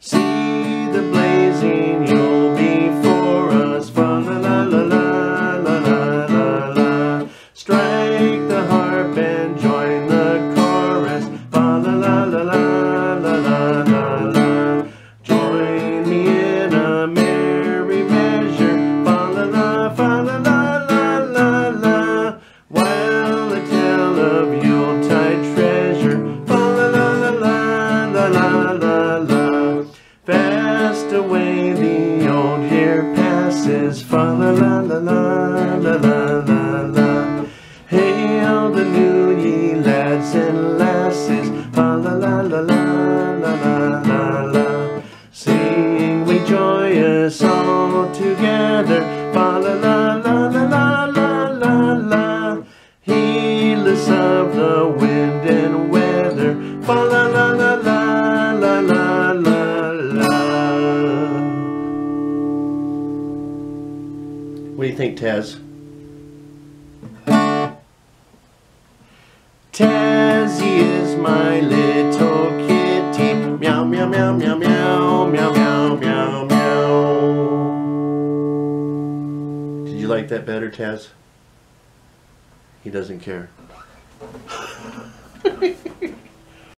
See the blazing Yule be for us. La la la la la la la la. Strength Fast away the old year passes, fa la la la la la la la la. Hail the new ye lads and lasses, fa la la la la la la la la. Sing we joyous all together, fa la la la la la la la la. Heedless of the wind and weather, fa la la la la. What do you think, Taz? Tazzy is my little kitty. Meow, meow, meow, meow, meow, meow, meow, meow, meow. Did you like that better, Taz? He doesn't care.